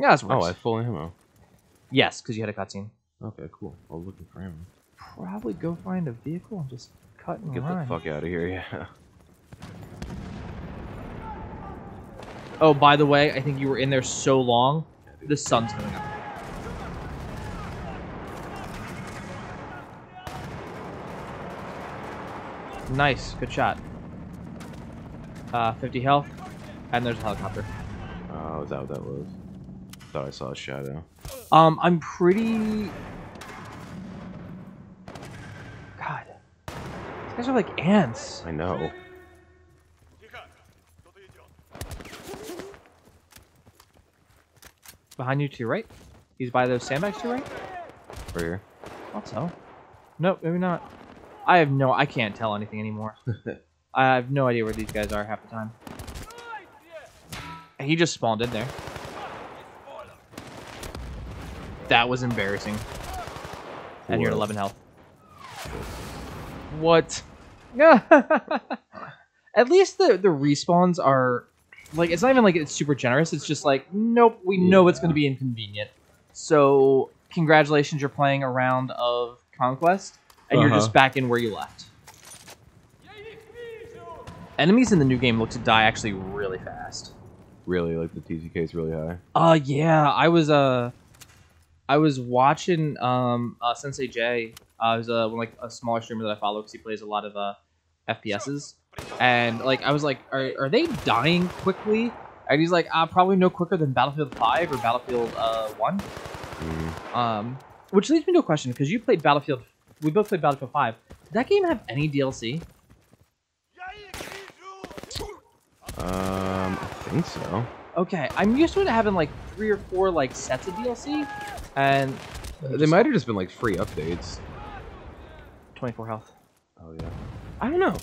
Yeah, that's Oh. I have full ammo. Yes, because you had a cutscene. Okay, cool. I was looking for ammo. Probably go find a vehicle and just cut and Get run. the fuck out of here, yeah. Oh, by the way, I think you were in there so long, the sun's coming up. Nice, good shot. Uh, 50 health, and there's a helicopter. Oh, is that what that was? Thought I saw a shadow. Um, I'm pretty. God, these guys are like ants. I know. Behind you to your right. He's by those sandbags to your right. Right here. Thought so. Nope, maybe not. I have no. I can't tell anything anymore. I have no idea where these guys are half the time. He just spawned in there. That was embarrassing. And you're at 11 health. What? at least the the respawns are like it's not even like it's super generous. It's just like nope, we know it's going to be inconvenient. So congratulations, you're playing a round of conquest, and you're Uh-huh. just back in where you left. Enemies in the new game look to die actually really fast. Really, like the TTK is really high. Uh yeah, I was uh I was watching um uh, Sensei J. Uh, was uh, like a smaller streamer that I follow because he plays a lot of uh FPSs, and like I was like, are are they dying quickly? And he's like, uh, probably no quicker than Battlefield Five or Battlefield uh One. Mm. Um, which leads me to a question because you played Battlefield. We both played Battlefield Five. Did that game have any DLC? Um, I think so. Okay, I'm used to it having like three or four like sets of DLC, and They might have just been like free updates. 24 health. Oh yeah. I don't know.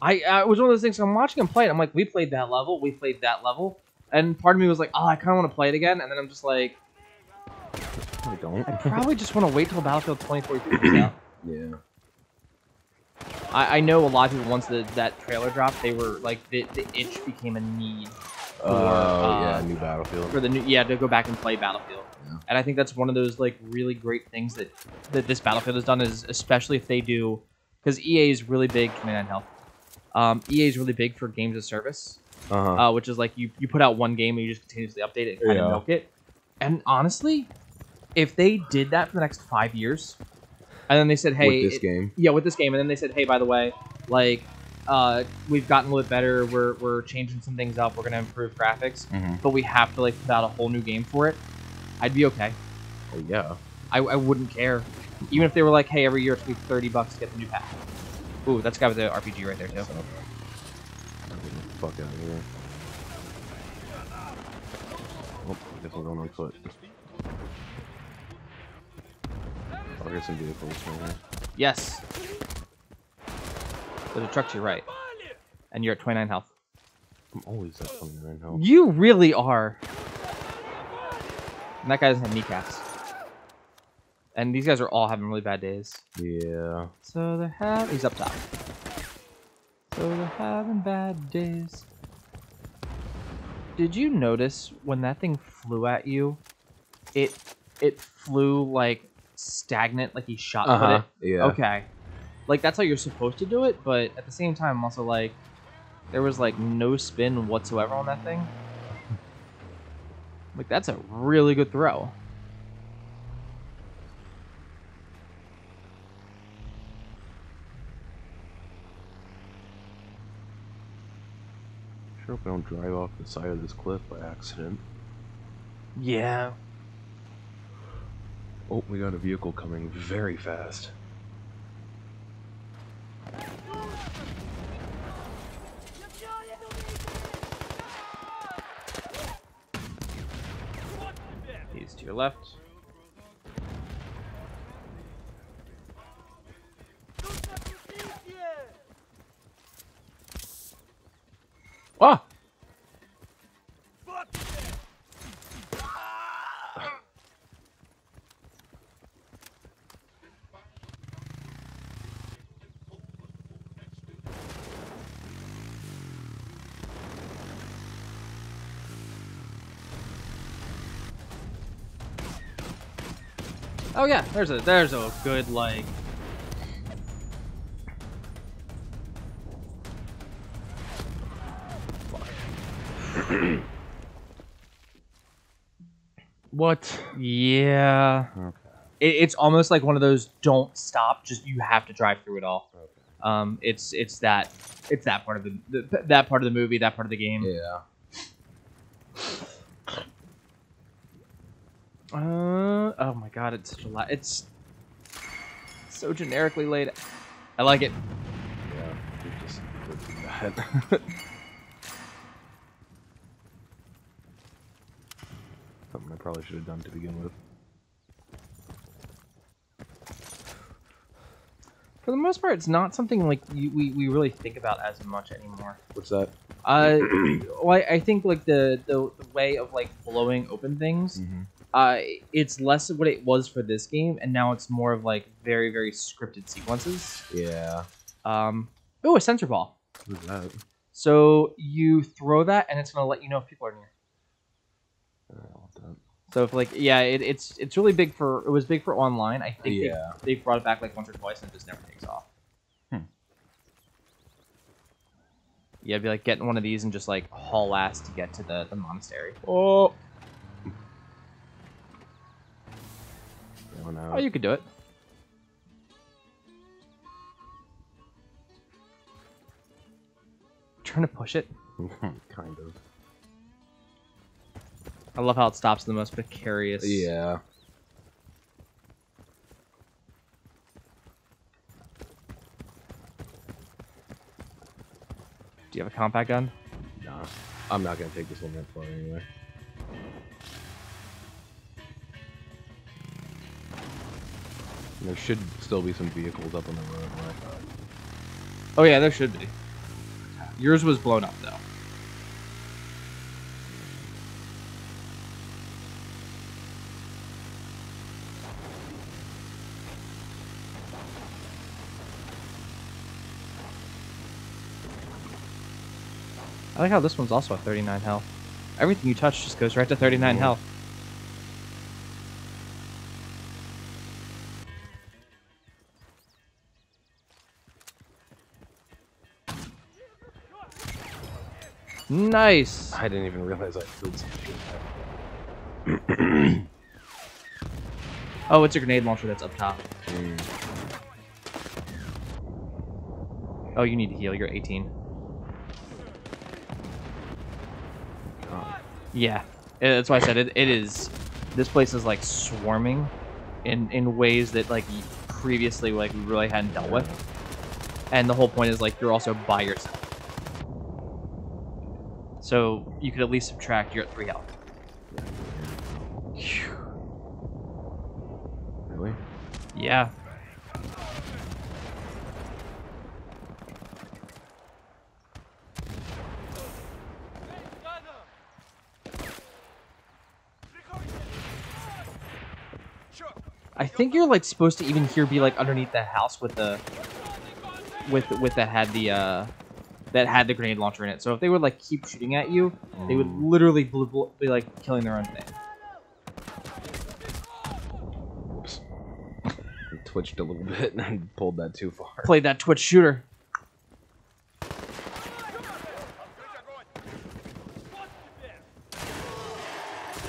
I uh, it was one of those things. I'm watching him play it. I'm like, we played that level, we played that level, and part of me was like, oh, I kind of want to play it again. And then I'm just like, I don't. I probably just want to wait till Battlefield 2042 comes out. Yeah. I, I know a lot of people once the, that trailer dropped, they were like, the, the itch became a need Oh uh, yeah, new Battlefield. for the new yeah to go back and play Battlefield. Yeah. And I think that's one of those like really great things that that this Battlefield has done is especially if they do because EA is really big. Command and Health. Um, EA is really big for games of service. Uh huh. uh, which is like you, you put out one game and you just continuously update it and kind Yeah. of milk it. And honestly, if they did that for the next five years, and then they said, "Hey, With this it- game. yeah, with this game," and then they said, "Hey, by the way, like, uh, we've gotten a little bit better. We're we're changing some things up. We're gonna improve graphics, Mm-hmm. but we have to like put out a whole new game for it." I'd be okay. Oh yeah. I, I wouldn't care, even if they were like, "Hey, every year it's gonna be thirty bucks to get the new pack." Ooh, that's guy with the RPG right there too. So, get the fuck out of here. Oh, I guess we're going on foot. Oh, here's some vehicles right here. Yes. There's a truck to your right, and you're at 29 health. I'm always at 29 health. You really are. And that guy doesn't have kneecaps. And these guys are all having really bad days. Yeah. So they're having. He's up top. So they're having bad days. Did you notice when that thing flew at you? It it flew like stagnant, like he shot Uh-huh. it. Yeah. Okay. Like that's how you're supposed to do it, but at the same time, I'm also like, there was like no spin whatsoever on that thing. Like that's a really good throw. Sure hope I don't drive off the side of this cliff by accident. Yeah. Oh, we got a vehicle coming very fast. He's to your left. Ah! Oh yeah, there's a there's a good like. What? Yeah. Okay. It, it's almost like one of those don't stop, just you have to drive through it all. Okay. Um, it's it's that it's that part of the, the that part of the movie, that part of the game. Yeah. Uh, oh my god, it's such a lot. It's so generically laid. I like it. Yeah. You just did that. Something I probably should have done to begin with. For the most part, it's not something like you, we, we really think about as much anymore. What's that? Uh, well, I, I think like the, the the way of like blowing open things, Mm-hmm. Uh, it's less of what it was for this game, and now it's more of like very very scripted sequences. Yeah. Um, oh, a sensor ball. What's that? So you throw that, and it's gonna let you know if people are near. I don't that. So if like yeah, it, it's it's really big for it was big for online. I think Yeah. they, they've brought it back like once or twice, and it just never takes off. Hmm. Yeah, it'd be like getting one of these and just like haul ass to get to the, the monastery. Oh. Out. Oh, you could do it. Trying to push it. kind of. I love how it stops in the most precarious. Yeah. Do you have a compact gun? Nah. I'm not gonna take this one that far anyway. There should still be some vehicles up on the road. Oh yeah, there should be. Yours was blown up though. I like how this one's also at 39 health. Everything you touch just goes right to 39 Mhm. health. Nice. I didn't even realize I something. Oh, it's a grenade launcher that's up top. Mm. Oh, you need to heal. You're 18. God. Yeah, that's why I said it. It is. This place is like swarming, in in ways that like previously like we really hadn't dealt with. And the whole point is like you're also by yourself. So you could at least subtract. You're at three health. Phew. Really? Yeah. I think you're like supposed to even here be like underneath the house with the with with that had the uh that had the grenade launcher in it. So if they would like keep shooting at you, they would Mm. literally bl- bl- be like killing their own thing. Whoops. I twitched a little bit and pulled that too far. Played that Twitch shooter.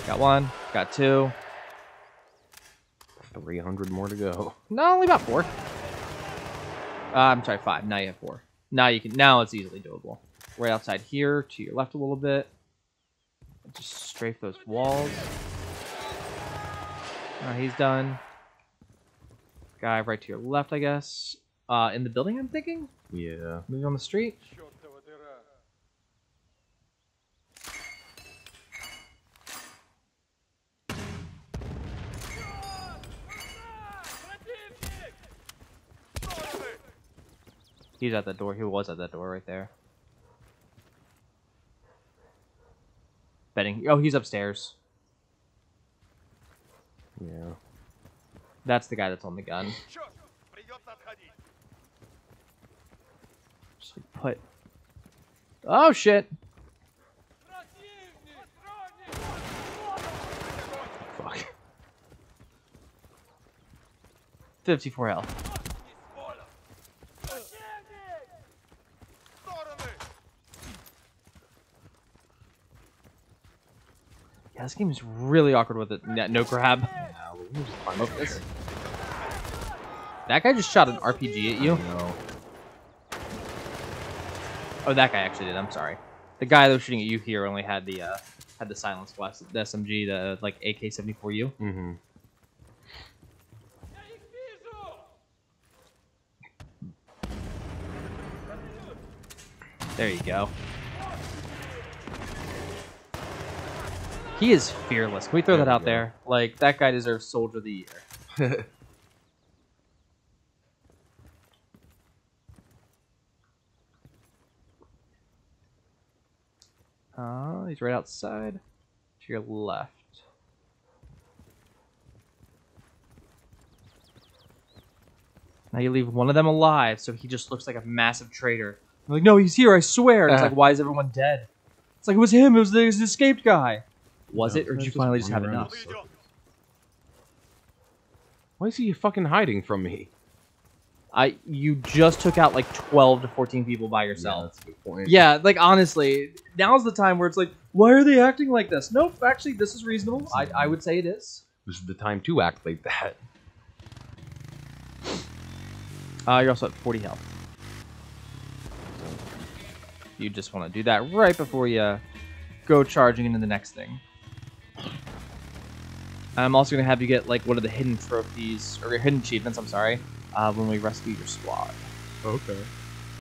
Got one, got two. 300 more to go. No, only about four. Uh, I'm sorry, five. Now you have four. Now you can. Now it's easily doable. Right outside here, to your left a little bit. Just strafe those walls. Uh, he's done. Guy right to your left, I guess. Uh, in the building, I'm thinking. Yeah. Moving on the street. He's at that door. He was at that door right there. Betting. Oh, he's upstairs. Yeah. That's the guy that's on the gun. Just put. Oh shit! Fuck. 54 health. This game is really awkward with it. No grab. Yeah, well, we just find out Focus. That guy just shot an RPG at you. No. Oh, that guy actually did. I'm sorry. The guy that was shooting at you here only had the uh, had the silence blast, the SMG, the like AK-74U. Mm-hmm. There you go. He is fearless. Can we throw There that out go. there? Like that guy deserves Soldier of the Year. Uh, he's right outside. To your left. Now you leave one of them alive, so he just looks like a massive traitor. I'm like, no, he's here, I swear. And it's Uh. like, why is everyone dead? It's like, it was him, it was the, it was the escaped guy. Was No, it, or did you finally just have enough? Why is he fucking hiding from me? I You just took out like 12 to 14 people by yourself. Yeah, yourself. that's a good point. Yeah, like honestly, now's the time where it's like, why are they acting like this? Nope, actually, this is reasonable. I, I would say it is. This is the time to act like that. Uh, you're also at 40 health. You just want to do that right before you go charging into the next thing. I'm also going to have you get like one of the hidden trophies, or hidden achievements, I'm sorry, uh, when we rescue your squad. Okay.